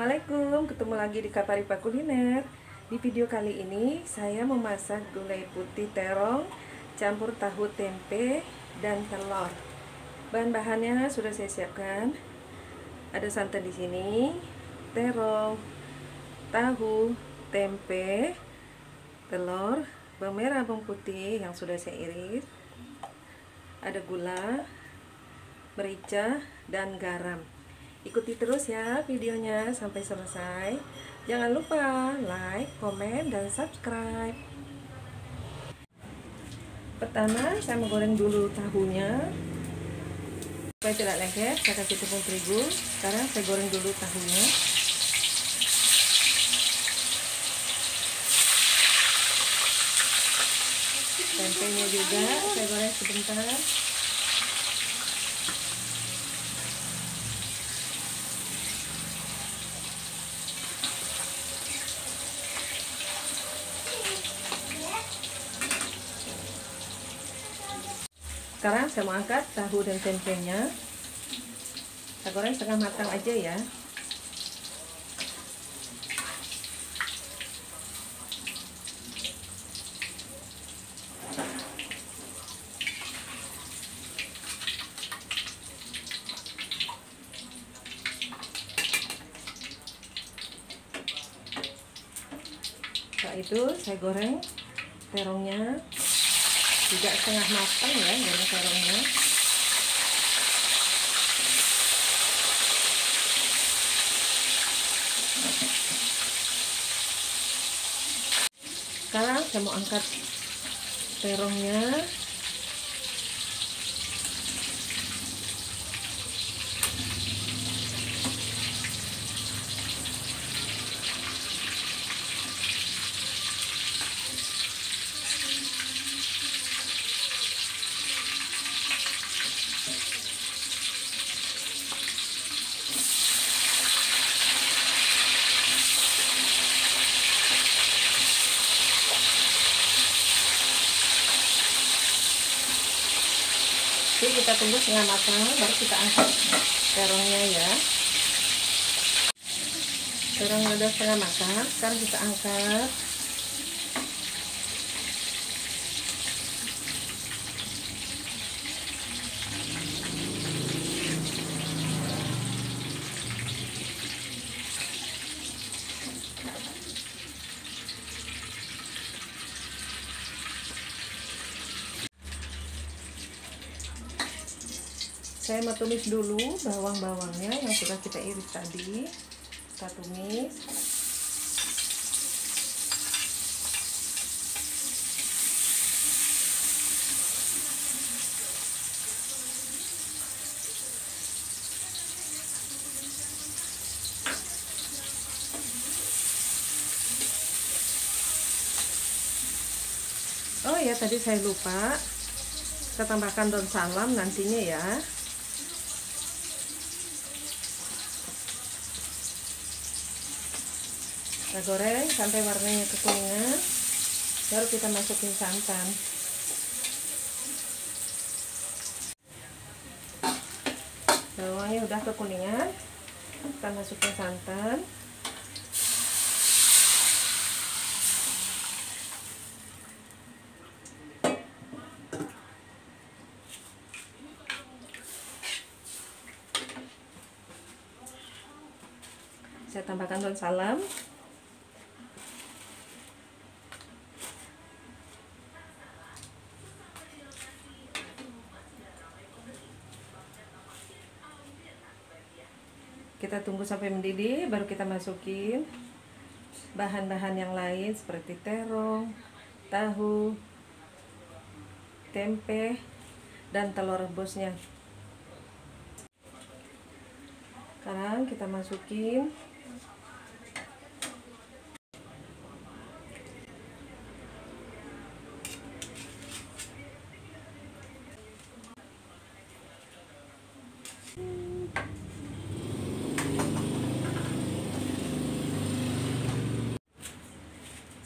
Assalamualaikum, ketemu lagi di Kaparipa Kuliner. Di video kali ini saya memasak gulai putih terong Campur tahu tempe dan telur. Bahan-bahannya sudah saya siapkan. Ada santan di sini Terong Tahu Tempe Telur Bawang merah, bawang putih yang sudah saya iris. Ada gula Merica dan garam Ikuti terus ya videonya sampai selesai. Jangan lupa like, komen, dan subscribe. Pertama, saya menggoreng dulu tahunya. Supaya tidak lengket, saya kasih tepung terigu. Sekarang saya goreng dulu tahunya. Tempenya juga saya goreng sebentar. Sekarang saya mau angkat tahu dan tempenya. Saya goreng setengah matang aja ya. Setelah itu saya goreng terongnya juga setengah matang ya goreng terongnya sekarang saya mau angkat terongnya Jadi kita tunggu setengah matang baru kita angkat terongnya ya. Terongnya udah setengah matang, sekarang kita angkat. Saya mau tumis dulu bawang-bawangnya yang sudah kita iris tadi. Kita tumis. Oh ya tadi saya lupa. Kita tambahkan daun salam nantinya ya kita goreng sampai warnanya kekuningan baru kita masukin santan. Bawangnya udah kekuningan kita masukin santan. Saya tambahkan daun salam kita tunggu sampai mendidih baru kita masukin bahan-bahan yang lain seperti terong tahu tempe dan telur rebusnya. Sekarang kita masukin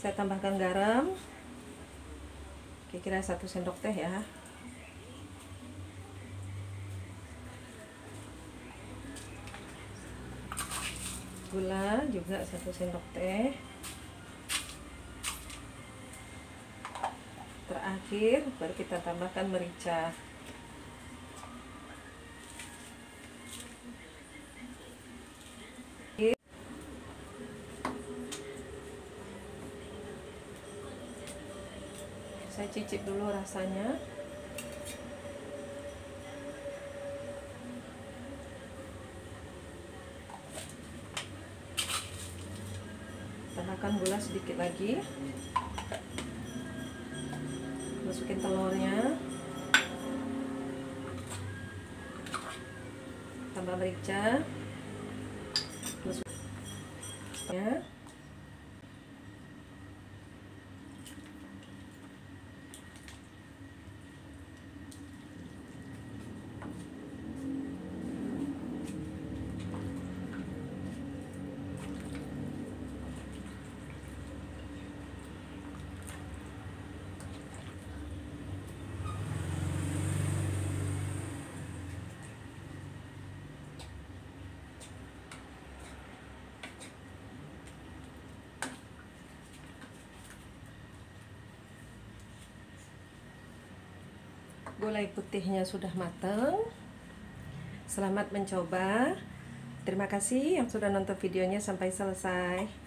saya tambahkan garam. Kira-kira satu sendok teh ya. Gula juga satu sendok teh. Terakhir baru kita tambahkan merica saya cicip dulu rasanya. Tambahkan gula sedikit lagi. Masukin telurnya. Tambah merica. Masuknya gulai putihnya sudah matang selamat mencoba. Terima kasih yang sudah nonton videonya sampai selesai